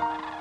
you